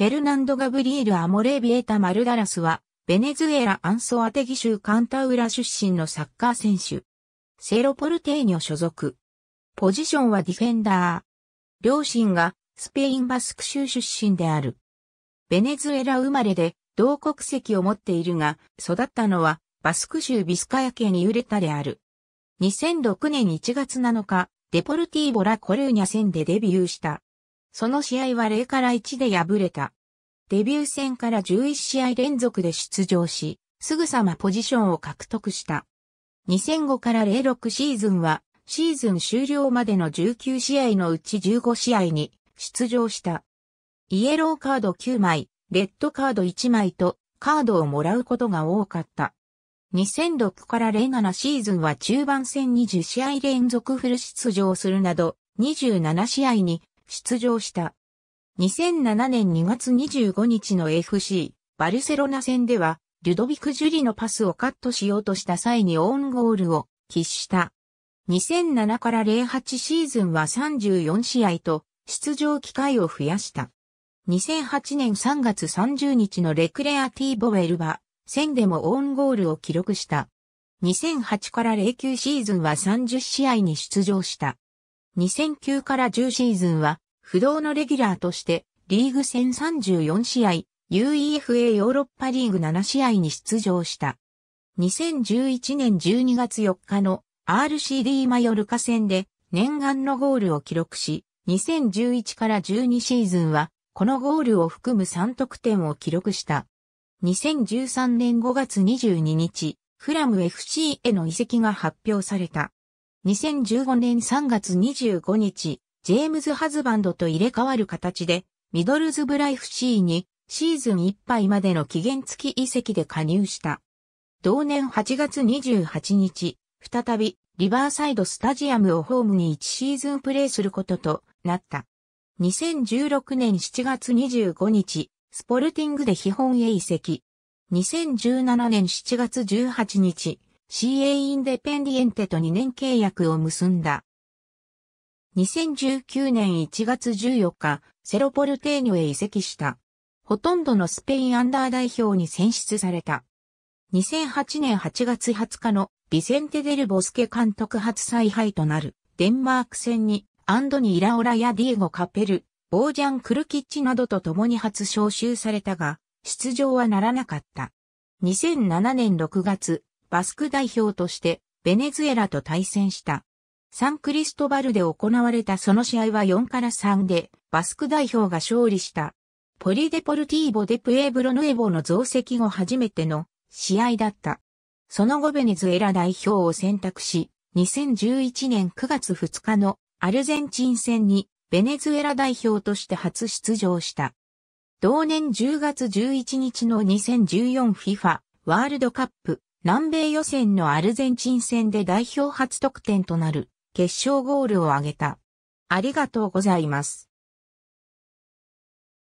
フェルナンド・ガブリエル・アモレビエタ・マルダラスは、ベネズエラ・アンソアテギ州カンタウラ出身のサッカー選手。セロポルテーニョ所属。ポジションはディフェンダー。両親がスペインバスク州出身である。ベネズエラ生まれで同国籍を持っているが、育ったのはバスク州ビスカヤ家に揺れたである。2006年1月7日、デポルティーボラ・コルーニャ戦でデビューした。その試合は0から1で敗れた。デビュー戦から11試合連続で出場し、すぐさまポジションを獲得した。2005から06シーズンは、シーズン終了までの19試合のうち15試合に出場した。イエローカード9枚、レッドカード1枚とカードをもらうことが多かった。2006から07シーズンは中盤戦20試合連続フル出場するなど27試合に出場した。2007年2月25日の FC バルセロナ戦では、ルドビク・ジュリのパスをカットしようとした際にオーンゴールを喫した。2007から08シーズンは34試合と出場機会を増やした。2008年3月30日のレクレアティーボウェルバ戦でもオーンゴールを記録した。2008から09シーズンは30試合に出場した。2009から10シーズンは不動のレギュラーとして、リーグ戦34試合、UEFA ヨーロッパリーグ7試合に出場した。2011年12月4日の RCD マヨルカ戦で念願のゴールを記録し、2011から12シーズンは、このゴールを含む3得点を記録した。2013年5月22日、フラム FC への移籍が発表された。2015年3月25日、ジェームズ・ハズバンドと入れ替わる形で、ミドルズブライフ C にシーズンいっぱいまでの期限付き移籍で加入した。同年8月28日、再びリバーサイドスタジアムをホームに1シーズンプレーすることとなった。2016年7月25日、スポルティングで基本へ移籍。2017年7月18日、CA インデペンディエンテと2年契約を結んだ。2019年1月14日、セロポルテーニョへ移籍した。ほとんどのスペインアンダー代表に選出された。2008年8月20日のビセンテ・デル・ボスケ監督初采配となるデンマーク戦にアンドニ・イラオラやディエゴ・カペル、ボージャン・クルキッチなどと共に初招集されたが、出場はならなかった。2007年6月、バスク代表としてベネズエラと対戦した。サンクリストバルで行われたその試合は4から3でバスク代表が勝利した。ポリデポルティーボ・デ・プエブロヌエボの増席後初めての試合だった。その後ベネズエラ代表を選択し、2011年9月2日のアルゼンチン戦にベネズエラ代表として初出場した。同年10月11日の 2014FIFA ワールドカップ南米予選のアルゼンチン戦で代表初得点となる決勝ゴールを挙げた。ありがとうございます。